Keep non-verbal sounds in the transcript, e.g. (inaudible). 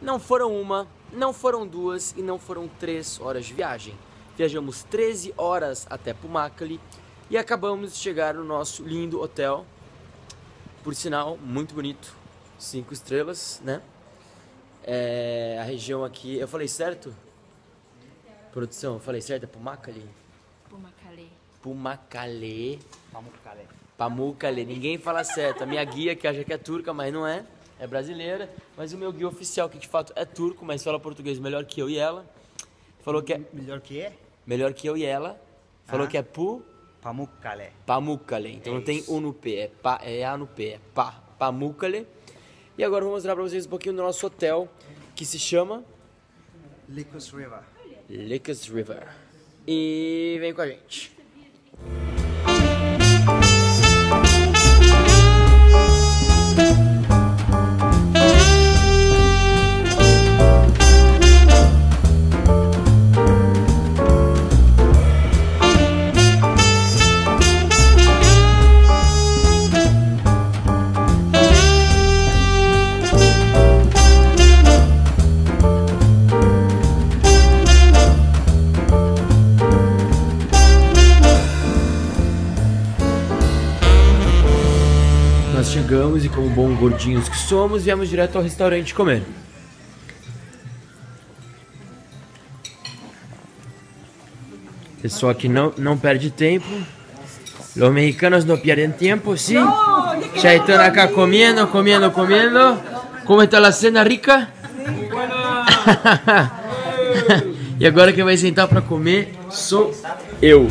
Não foram uma, não foram duas e não foram três horas de viagem. Viajamos 13 horas até Pumakali e acabamos de chegar no nosso lindo hotel. Por sinal, muito bonito. Cinco estrelas, né? É, a região aqui. Eu falei certo? Produção, eu falei certo? É Pumakali? Pumacalê. Pumakale. Pamukkale. Pamukkale. Ninguém fala certo. A minha guia, que acha que é turca, mas não é. É brasileira. Mas o meu guia oficial, que de fato é turco, mas fala português melhor que eu e ela. Falou que é Melhor que é? melhor que eu e ela. Falou Ah. que é Pu Pamukkale. Pamukkale. Então não tem. U no P, é, pa, é A no P, é Pa. Pamukkale. E agora eu vou mostrar pra vocês um pouquinho do nosso hotel, que se chama Lycus River. Lickus River. E vem com a gente. Nós chegamos e, como bons gordinhos que somos, viemos direto ao restaurante comer. Pessoal que não, não perde tempo. Los mexicanos no pierden tiempo, ¿sí? Ya están acá comiendo, comiendo, comiendo. ¿Cómo está la cena rica? e (laughs) agora quem vai sentar para comer sou eu.